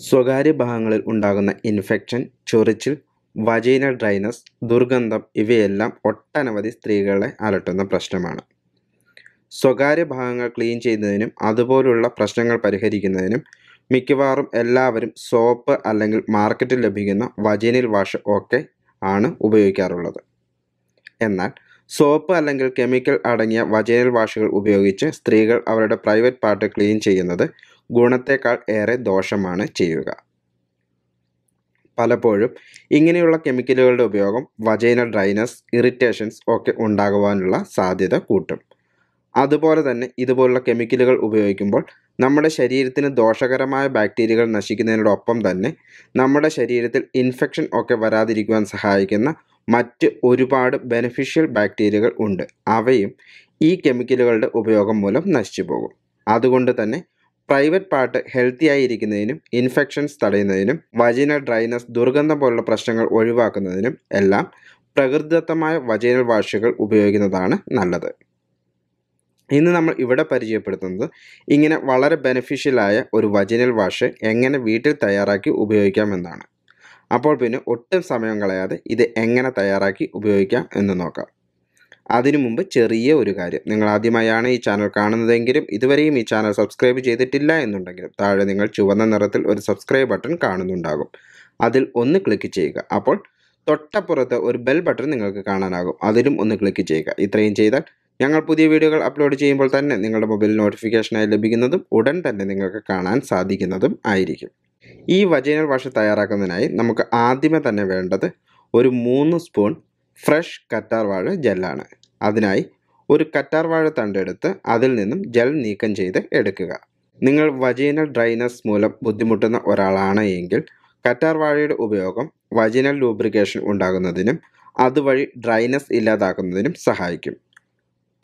സ്വകാര്യ ഭാഗങ്ങളിൽ ഉണ്ടാകുന്ന ഇൻഫെക്ഷൻ ചൊറിച്ചിൽ വജൈനൽ ഡ്രൈനസ് ദുർഗന്ധം ഇവയെല്ലാം ഒട്ടനവധി സ്ത്രീകളെ അലട്ടുന്ന പ്രശ്നമാണ്. സ്വകാര്യ ഭാഗങ്ങൾ ക്ലീൻ ചെയ്യുന്നതിനും അതുപോലുള്ള പ്രശ്നങ്ങൾ പരിഹരിക്കുന്നതിനും മിക്കവാറും എല്ലാവരും സോപ്പ് അല്ലെങ്കിൽ മാർക്കറ്റിൽ ലഭിക്കുന്ന വജൈനൽ വാഷ് ഒക്കെ ആണ് ഉപയോഗിക്കാറുള്ളത്. എന്നാൽ സോപ്പ് അല്ലെങ്കിൽ കെമിക്കൽ അടങ്ങിയ വജൈനൽ വാഷുകൾ ഉപയോഗിച്ച് സ്ത്രീകൾ അവരുടെ പ്രൈവറ്റ് പാർട്ട് ക്ലീൻ ചെയ്യുന്നത് ഗുണത്തേക്കാൾ ഏറെ ദോഷമാണ് ചെയ്യുക. പലപ്പോഴും ഇങ്ങനെയുള്ള കെമിക്കലുകളുടെ ഉപയോഗം വജൈന ഡ്രൈനസ് ഇറിറ്റേഷൻസ് ഒക്കെ ഉണ്ടാകുവാനുള്ള സാധ്യത കൂട്ടും. അതുപോലെ തന്നെ ഇതുപോലുള്ള കെമിക്കലുകൾ ഉപയോഗിക്കുമ്പോൾ നമ്മുടെ ശരീരത്തിന് ദോഷകരമായ ബാക്ടീരിയകൾ നശിക്കുന്നതിനോടൊപ്പം തന്നെ നമ്മുടെ ശരീരത്തിൽ ഇൻഫെക്ഷൻ ഒക്കെ വരാതിരിക്കുവാൻ സഹായിക്കുന്ന മറ്റ് ഒരുപാട് ബെനഫിഷ്യൽ ബാക്ടീരിയകൾ ഉണ്ട്. അവയും ഈ കെമിക്കലുകളുടെ ഉപയോഗം മൂലം നശിച്ചു പോകും അതുകൊണ്ട് തന്നെ പ്രൈവറ്റ് പാർട്ട് ഹെൽത്തി ആയിരിക്കുന്നതിനും ഇൻഫെക്ഷൻസ് തടയുന്നതിനും വജീന ഡ്രൈനസ് ദുർഗന്ധം പോലുള്ള പ്രശ്നങ്ങൾ ഒഴിവാക്കുന്നതിനും എല്ലാം പ്രകൃതിദത്തമായ വജീനൽ വാഷുകൾ ഉപയോഗിക്കുന്നതാണ് നല്ലത്. ഇന്ന് നമ്മൾ ഇവിടെ പരിചയപ്പെടുത്തുന്നത് ഇങ്ങനെ വളരെ ബെനിഫിഷ്യലായ ഒരു വജീനൽ വാഷ് എങ്ങനെ വീട്ടിൽ തയ്യാറാക്കി ഉപയോഗിക്കാമെന്നാണ് അപ്പോൾ പിന്നെ ഒട്ടും സമയം കളയാതെ ഇത് എങ്ങനെ തയ്യാറാക്കി ഉപയോഗിക്കാം എന്ന് നോക്കാം. അതിനു മുമ്പ് ചെറിയ ഒരു കാര്യം. നിങ്ങൾ ആദ്യമായാണ് ഈ ചാനൽ കാണുന്നതെങ്കിലും ഇതുവരെയും ഈ ചാനൽ സബ്സ്ക്രൈബ് ചെയ്തിട്ടില്ല എന്നുണ്ടെങ്കിലും താഴെ നിങ്ങൾ ചുവന്ന നിറത്തിൽ ഒരു സബ്സ്ക്രൈബ് ബട്ടൺ കാണുന്നുണ്ടാകും. അതിൽ ഒന്ന് ക്ലിക്ക് ചെയ്യുക. അപ്പോൾ തൊട്ടപ്പുറത്ത് ഒരു ബെൽ ബട്ടൺ നിങ്ങൾക്ക് കാണാനാകും. അതിലും ഒന്ന് ക്ലിക്ക് ചെയ്യുക. ഇത്രയും ചെയ്താൽ ഞങ്ങൾ പുതിയ വീഡിയോകൾ അപ്ലോഡ് ചെയ്യുമ്പോൾ തന്നെ നിങ്ങളുടെ മൊബൈൽ നോട്ടിഫിക്കേഷനായി ലഭിക്കുന്നതും ഉടൻ തന്നെ നിങ്ങൾക്ക് കാണാൻ സാധിക്കുന്നതും ആയിരിക്കും. ഈ വജൈനൽ വാഷ് തയ്യാറാക്കുന്നതിനായി നമുക്ക് ആദ്യമേ തന്നെ വേണ്ടത് ഒരു മൂന്ന് സ്പൂൺ ഫ്രഷ് കറ്റാർ വാഴ ജെല്ലാണ്. അതിനായി ഒരു കറ്റാർ വാഴ തണ്ടെടുത്ത് അതിൽ നിന്നും ജെൽ നീക്കം ചെയ്ത് എടുക്കുക. നിങ്ങൾ വജീനൽ ഡ്രൈനസ് മൂലം ബുദ്ധിമുട്ടുന്ന ഒരാളാണ് എങ്കിൽ കറ്റാർ വാഴയുടെ ഉപയോഗം വജീനൽ ലൂബ്രിക്കേഷൻ ഉണ്ടാകുന്നതിനും അതുവഴി ഡ്രൈനസ് ഇല്ലാതാക്കുന്നതിനും സഹായിക്കും.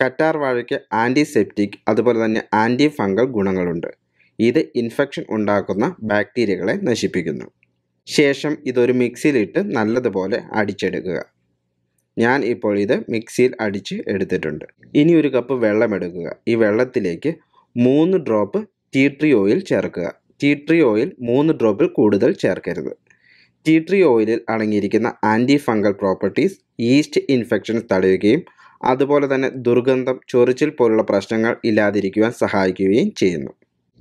കറ്റാർ വാഴയ്ക്ക് ആന്റിസെപ്റ്റിക് അതുപോലെ തന്നെ ആന്റി ഫംഗൽ ഗുണങ്ങളുണ്ട്. ഇത് ഇൻഫെക്ഷൻ ഉണ്ടാക്കുന്ന ബാക്ടീരിയകളെ നശിപ്പിക്കുന്നു. ശേഷം ഇതൊരു മിക്സിയിലിട്ട് നല്ലതുപോലെ അടിച്ചെടുക്കുക. ഞാൻ ഇപ്പോൾ ഇത് മിക്സിയിൽ അടിച്ച് എടുത്തിട്ടുണ്ട്. ഇനി ഒരു കപ്പ് വെള്ളം എടുക്കുക. ഈ വെള്ളത്തിലേക്ക് മൂന്ന് ഡ്രോപ്പ് ടീ ട്രീ ഓയിൽ ചേർക്കുക. ടീ ട്രീ ഓയിൽ മൂന്ന് ഡ്രോപ്പിൽ കൂടുതൽ ചേർക്കരുത്. ടീ ട്രീ ഓയിലിൽ അടങ്ങിയിരിക്കുന്ന anti fungal properties yeast infections തടയുകയും അതുപോലെ തന്നെ ദുർഗന്ധം ചൊറിച്ചിൽ പോലുള്ള പ്രശ്നങ്ങൾ ഇല്ലാതിരിക്കുവാൻ സഹായിക്കുകയും ചെയ്യുന്നു.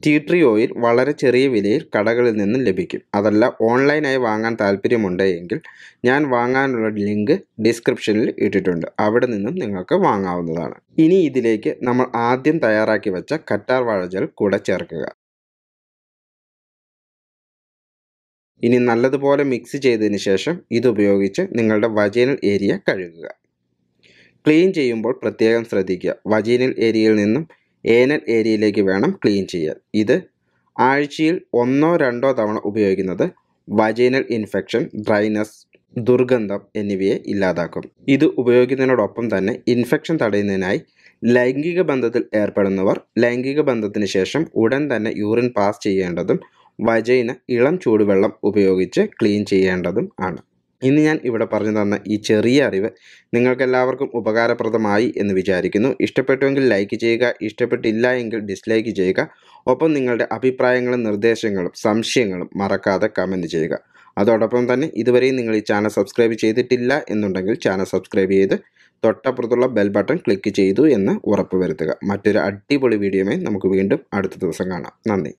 ടീ ട്രീ ഓയിൽ വളരെ ചെറിയ വിലയിൽ കടകളിൽ നിന്നും ലഭിക്കും. അതല്ല ഓൺലൈനായി വാങ്ങാൻ താല്പര്യമുണ്ട് എങ്കിൽ ഞാൻ വാങ്ങാനുള്ള ലിങ്ക് ഡിസ്ക്രിപ്ഷനിൽ ഇട്ടിട്ടുണ്ട്. അവിടെ നിന്നും നിങ്ങൾക്ക് വാങ്ങാവുന്നതാണ്. ഇനി ഇതിലേക്ക് നമ്മൾ ആദ്യം തയ്യാറാക്കി വെച്ച കറ്റാർ വാഴ ജെൽ കൂടെ ചേർക്കുക. ഇനി നല്ലതുപോലെ മിക്സ് ചെയ്തതിന് ശേഷം ഇതുപയോഗിച്ച് നിങ്ങളുടെ വജൈനൽ ഏരിയ കഴുകുക. ക്ലീൻ ചെയ്യുമ്പോൾ പ്രത്യേകം ശ്രദ്ധിക്കുക. വജീനൽ ഏരിയയിൽ നിന്നും ഏനൽ ഏരിയയിലേക്ക് വേണം ക്ലീൻ ചെയ്യാൻ. ഇത് ആഴ്ചയിൽ ഒന്നോ രണ്ടോ തവണ ഉപയോഗിക്കുന്നത് വജൈനൽ ഇൻഫെക്ഷൻ ഡ്രൈനസ് ദുർഗന്ധം എന്നിവയെ ഇല്ലാതാക്കും. ഇത് ഉപയോഗിക്കുന്നതിനോടൊപ്പം തന്നെ ഇൻഫെക്ഷൻ തടയുന്നതിനായി ലൈംഗിക ബന്ധത്തിൽ ഏർപ്പെടുന്നവർ ലൈംഗിക ബന്ധത്തിന് ശേഷം ഉടൻ തന്നെ യൂറിൻ പാസ് ചെയ്യേണ്ടതും വജൈന ഇളം ചൂടുവെള്ളം ഉപയോഗിച്ച് ക്ലീൻ ചെയ്യേണ്ടതും ആണ്. ഇന്ന് ഞാൻ ഇവിടെ പറഞ്ഞു തന്ന ഈ ചെറിയ അറിവ് നിങ്ങൾക്കെല്ലാവർക്കും ഉപകാരപ്രദമായി എന്ന് വിചാരിക്കുന്നു. ഇഷ്ടപ്പെട്ടുവെങ്കിൽ ലൈക്ക് ചെയ്യുക ഇഷ്ടപ്പെട്ടില്ല എങ്കിൽ ഡിസ്ലൈക്ക് ചെയ്യുക. ഒപ്പം നിങ്ങളുടെ അഭിപ്രായങ്ങളും നിർദ്ദേശങ്ങളും സംശയങ്ങളും മറക്കാതെ കമന്റ് ചെയ്യുക. അതോടൊപ്പം തന്നെ ഇതുവരെയും നിങ്ങൾ ഈ ചാനൽ സബ്സ്ക്രൈബ് ചെയ്തിട്ടില്ല എന്നുണ്ടെങ്കിൽ ചാനൽ സബ്സ്ക്രൈബ് ചെയ്ത് തൊട്ടപ്പുറത്തുള്ള ബെൽ ബട്ടൺ ക്ലിക്ക് ചെയ്തു എന്ന് ഉറപ്പുവരുത്തുക. മറ്റൊരു അടിപൊളി വീഡിയോയുമായി നമുക്ക് വീണ്ടും അടുത്ത ദിവസം കാണാം. നന്ദി.